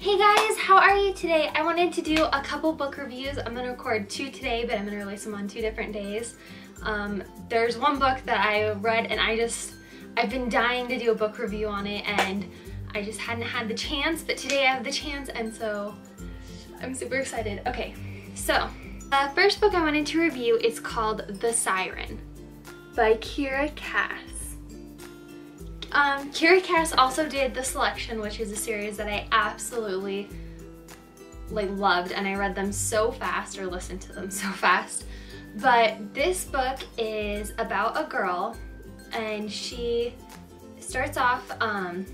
Hey guys, how are you today? I wanted to do a couple book reviews. I'm gonna record two today, but I'm gonna release them on two different days. Um, there's one book that I read and I just, I've been dying to do a book review on it and I just hadn't had the chance, but today I have the chance and so I'm super excited. Okay, so the first book I wanted to review is called The Siren by Kiera Cass. Um, Kiera Cass also did The Selection, which is a series that I absolutely like loved and I read them so fast or listened to them so fast. But this book is about a girl and she starts off um,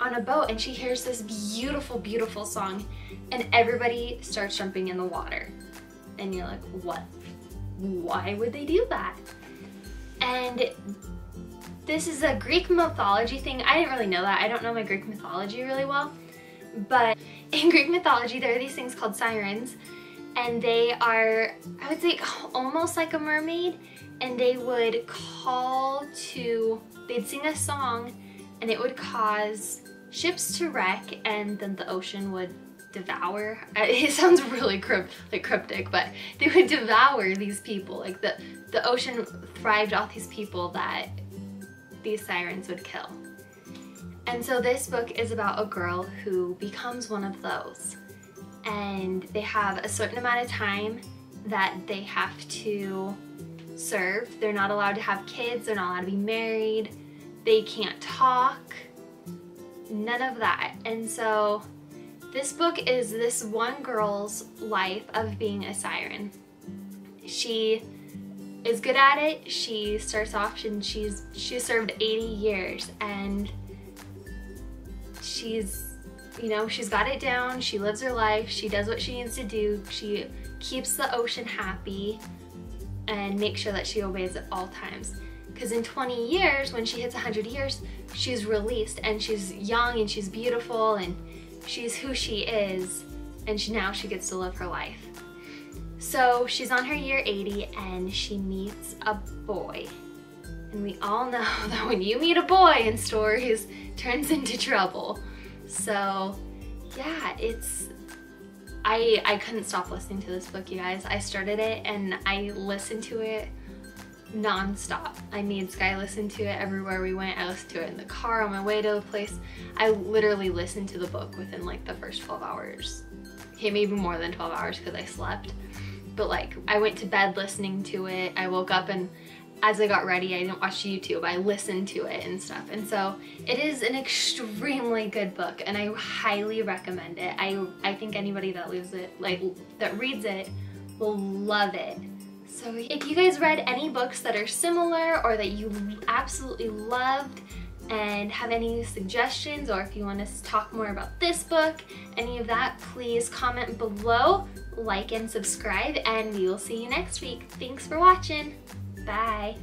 on a boat and she hears this beautiful, beautiful song and everybody starts jumping in the water. And you're like, what? Why would they do that? And this is a Greek mythology thing. I didn't really know that. I don't know my Greek mythology really well. But in Greek mythology, there are these things called sirens. And they are, I would say, almost like a mermaid. And they would call to, they'd sing a song and it would cause ships to wreck and then the ocean would devour uh, it sounds really crypt, like cryptic but they would devour these people like the the ocean thrived off these people that these sirens would kill. And so this book is about a girl who becomes one of those. And they have a certain amount of time that they have to serve. They're not allowed to have kids, they're not allowed to be married, they can't talk, none of that. And so this book is this one girl's life of being a siren. She is good at it. She starts off and she's she served 80 years and she's you know she's got it down. She lives her life. She does what she needs to do. She keeps the ocean happy and makes sure that she obeys at all times. Because in 20 years when she hits 100 years she's released and she's young and she's beautiful and she's who she is and she, now she gets to live her life so she's on her year 80 and she meets a boy. And we all know that when you meet a boy in stories, turns into trouble. So yeah, it's, I, I couldn't stop listening to this book, you guys. I started it and I listened to it non-stop. I made Sky listen to it everywhere we went. I listened to it in the car on my way to the place. I literally listened to the book within like the first 12 hours. Okay, maybe more than 12 hours because I slept but like I went to bed listening to it. I woke up and as I got ready, I didn't watch YouTube, I listened to it and stuff. And so it is an extremely good book and I highly recommend it. I, I think anybody that leaves it, like that reads it will love it. So if you guys read any books that are similar or that you absolutely loved and have any suggestions or if you want to talk more about this book, any of that, please comment below like and subscribe, and we will see you next week. Thanks for watching. Bye.